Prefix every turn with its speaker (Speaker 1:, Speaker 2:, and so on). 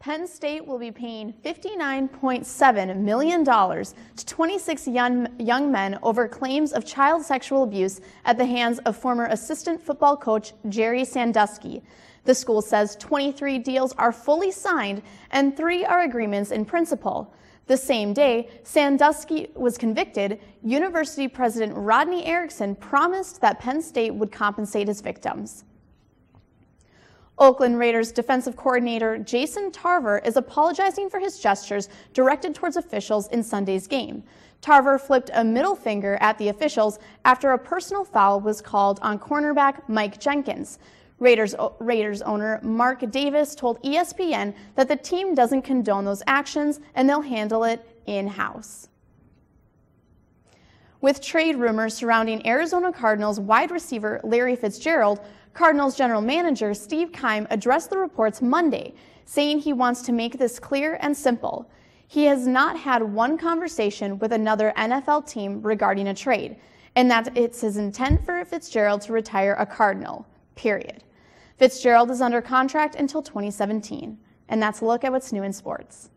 Speaker 1: Penn State will be paying $59.7 million to 26 young, young men over claims of child sexual abuse at the hands of former assistant football coach Jerry Sandusky. The school says 23 deals are fully signed and three are agreements in principle. The same day Sandusky was convicted, University President Rodney Erickson promised that Penn State would compensate his victims. Oakland Raiders defensive coordinator Jason Tarver is apologizing for his gestures directed towards officials in Sunday's game. Tarver flipped a middle finger at the officials after a personal foul was called on cornerback Mike Jenkins. Raiders, Raiders owner Mark Davis told ESPN that the team doesn't condone those actions and they'll handle it in-house. With trade rumors surrounding Arizona Cardinals wide receiver Larry Fitzgerald, Cardinals general manager Steve Keim addressed the reports Monday, saying he wants to make this clear and simple. He has not had one conversation with another NFL team regarding a trade, and that it's his intent for Fitzgerald to retire a Cardinal, period. Fitzgerald is under contract until 2017. And that's a look at what's new in sports.